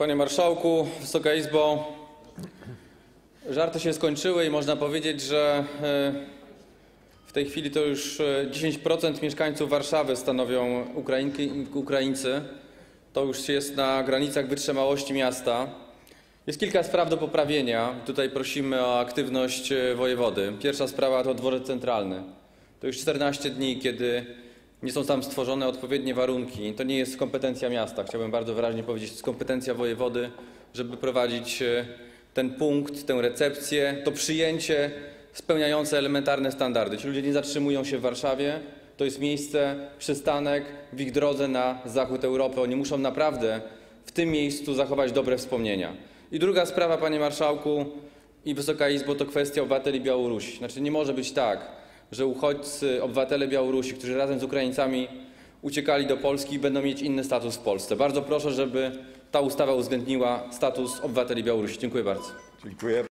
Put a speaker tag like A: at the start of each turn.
A: Panie Marszałku, Wysoka Izbo, żarty się skończyły i można powiedzieć, że e, w tej chwili to już e, 10% mieszkańców Warszawy stanowią Ukrainki Ukraińcy. To już jest na granicach wytrzymałości miasta. Jest kilka spraw do poprawienia. Tutaj prosimy o aktywność e, wojewody. Pierwsza sprawa to dworzec centralny. To już 14 dni, kiedy nie są tam stworzone odpowiednie warunki. To nie jest kompetencja miasta. Chciałbym bardzo wyraźnie powiedzieć, to jest kompetencja wojewody, żeby prowadzić e, ten punkt, tę recepcję, to przyjęcie spełniające elementarne standardy. Ci ludzie nie zatrzymują się w Warszawie. To jest miejsce, przystanek w ich drodze na zachód Europy. Oni muszą naprawdę w tym miejscu zachować dobre wspomnienia. I druga sprawa, panie marszałku i Wysoka Izbo, to kwestia obywateli Białorusi. Znaczy nie może być tak, że uchodźcy, obywatele Białorusi, którzy razem z Ukraińcami uciekali do Polski, będą mieć inny status w Polsce. Bardzo proszę, żeby ta ustawa uwzględniła status obywateli Białorusi. Dziękuję bardzo.
B: Dziękuję.